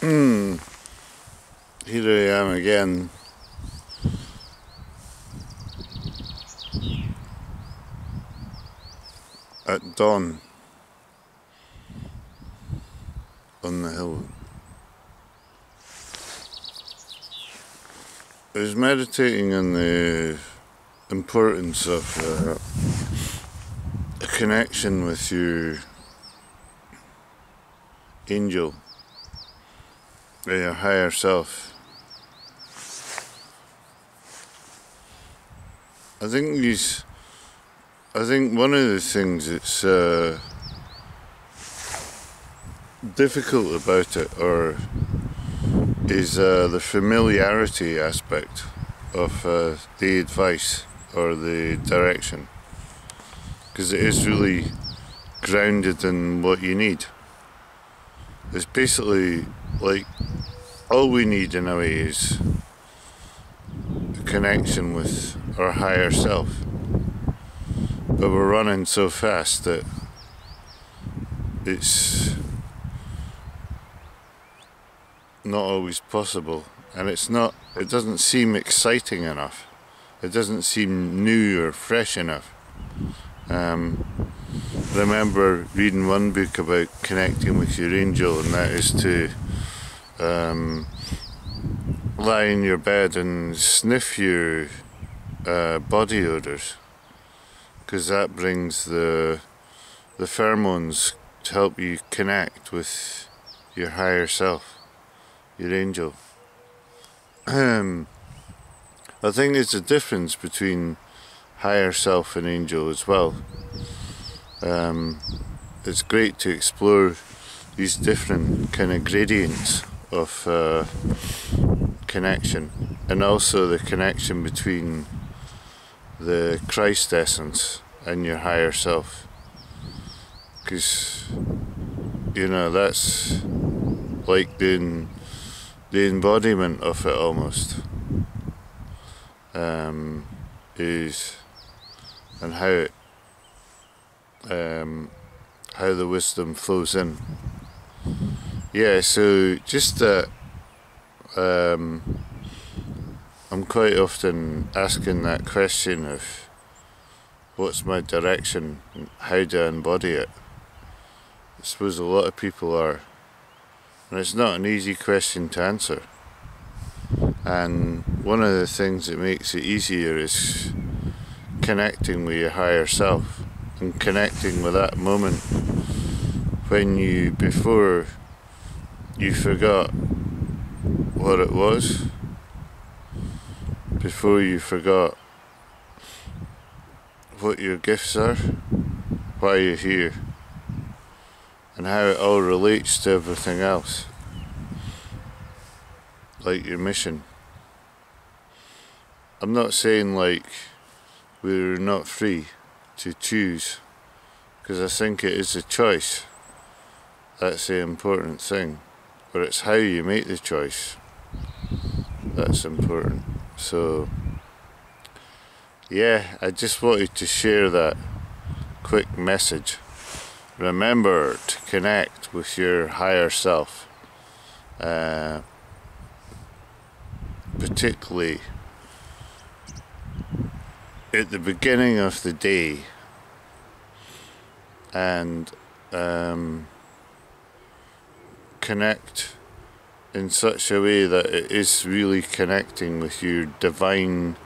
Hmm. Here I am again. At dawn on the hill. I was meditating on the importance of uh, a connection with your angel your higher self. I think these. I think one of the things that's uh, difficult about it, or is uh, the familiarity aspect of uh, the advice or the direction, because it is really grounded in what you need. It's basically like all we need in a way is a connection with our higher self. But we're running so fast that it's not always possible. And it's not it doesn't seem exciting enough. It doesn't seem new or fresh enough. Um, remember reading one book about connecting with your angel and that is to um, lie in your bed and sniff your uh, body odors because that brings the the pheromones to help you connect with your higher self, your angel. Um, I think there's a difference between higher self and angel as well. Um, it's great to explore these different kind of gradients of uh, connection and also the connection between the Christ essence and your higher self. Because you know that's like the, the embodiment of it almost um, is and how it um, how the wisdom flows in yeah, so just that um, I'm quite often asking that question of what's my direction, how do I embody it? I suppose a lot of people are, and it's not an easy question to answer. And one of the things that makes it easier is connecting with your higher self and connecting with that moment when you, before you forgot what it was? Before you forgot what your gifts are, why you're here, and how it all relates to everything else, like your mission. I'm not saying like we're not free to choose, because I think it is a choice. That's the important thing but it's how you make the choice that's important. So, yeah, I just wanted to share that quick message. Remember to connect with your higher self, uh, particularly at the beginning of the day and um, connect in such a way that it is really connecting with your divine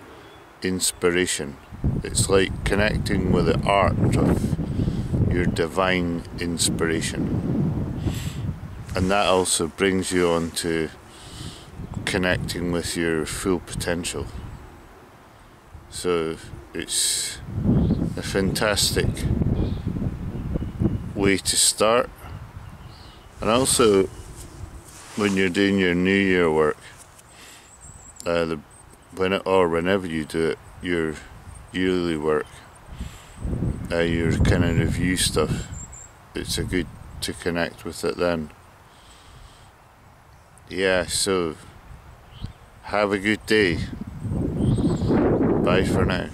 inspiration. It's like connecting with the art of your divine inspiration. And that also brings you on to connecting with your full potential. So it's a fantastic way to start and also, when you're doing your New Year work, uh, the, when it, or whenever you do it, your yearly work, uh, your kind of review stuff, it's a good to connect with it then. Yeah, so have a good day. Bye for now.